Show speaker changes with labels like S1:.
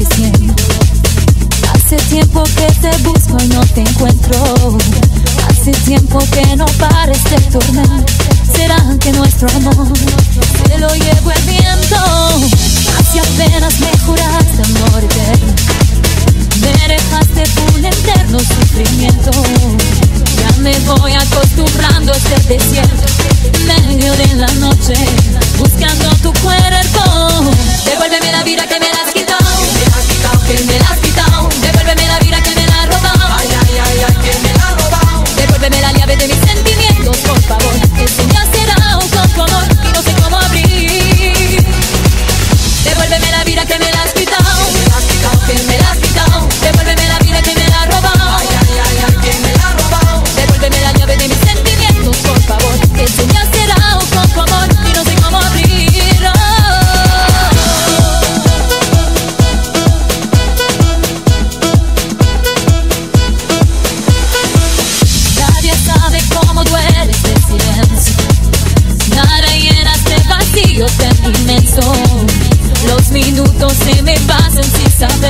S1: Hace tiempo que te busco y no te encuentro. Hace tiempo que no pares de tornar. Será que nuestro amor se lo llevo el viento. Hace apenas mejorar. something